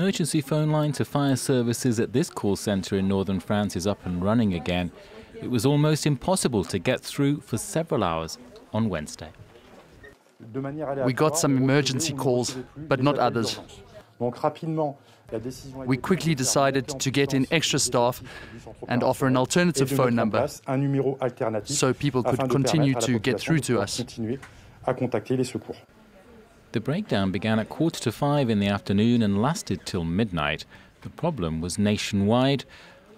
Emergency phone line to fire services at this call centre in northern France is up and running again. It was almost impossible to get through for several hours on Wednesday. We got some emergency calls, but not others. We quickly decided to get in extra staff and offer an alternative phone number so people could continue to get through to us. The breakdown began at quarter to five in the afternoon and lasted till midnight. The problem was nationwide.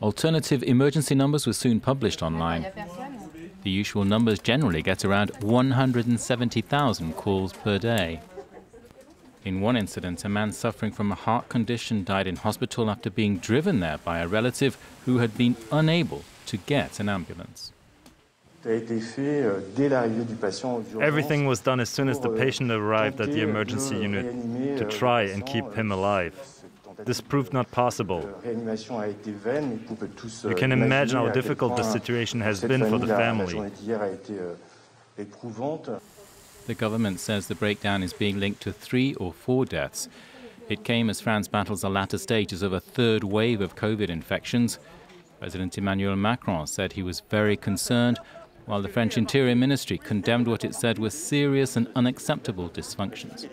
Alternative emergency numbers were soon published online. The usual numbers generally get around 170,000 calls per day. In one incident, a man suffering from a heart condition died in hospital after being driven there by a relative who had been unable to get an ambulance. Everything was done as soon as the patient arrived at the emergency unit to try and keep him alive. This proved not possible. You can imagine how difficult the situation has been for the family. The government says the breakdown is being linked to three or four deaths. It came as France battles the latter stages of a third wave of COVID infections. President Emmanuel Macron said he was very concerned while the French Interior Ministry condemned what it said were serious and unacceptable dysfunctions.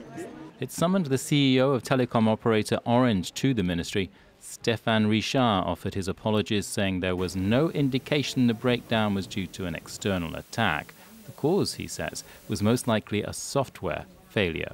It summoned the CEO of telecom operator Orange to the ministry. Stéphane Richard offered his apologies, saying there was no indication the breakdown was due to an external attack. The cause, he says, was most likely a software failure.